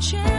change.